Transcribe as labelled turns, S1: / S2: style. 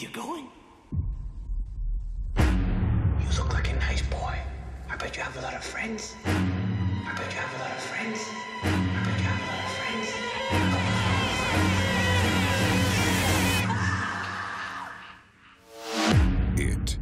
S1: you going? You look like a nice boy. I bet you have a lot of friends. I bet you have a lot of friends. I bet you have a lot of friends.
S2: It